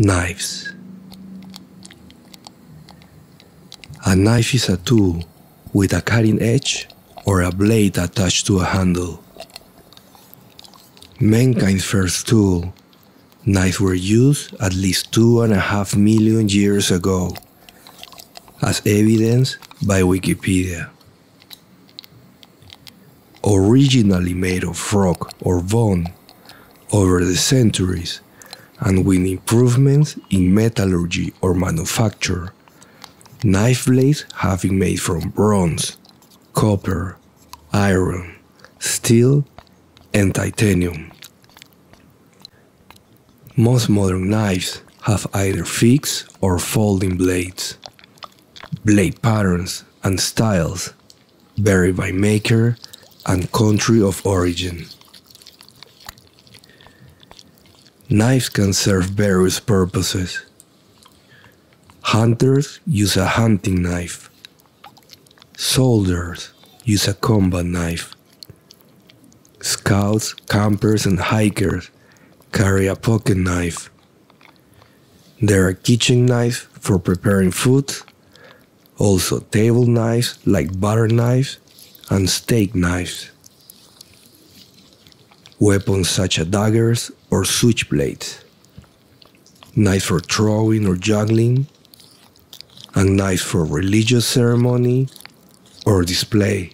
Knives. A knife is a tool with a cutting edge or a blade attached to a handle. Mankind's first tool, knives were used at least two and a half million years ago, as evidenced by Wikipedia. Originally made of rock or bone, over the centuries, and with improvements in metallurgy or manufacture, knife blades have been made from bronze, copper, iron, steel, and titanium. Most modern knives have either fixed or folding blades. Blade patterns and styles vary by maker and country of origin. Knives can serve various purposes. Hunters use a hunting knife. Soldiers use a combat knife. Scouts, campers, and hikers carry a pocket knife. There are kitchen knives for preparing food, also table knives like butter knives and steak knives weapons such as daggers or switchblades, knives for throwing or juggling, and knives for religious ceremony or display.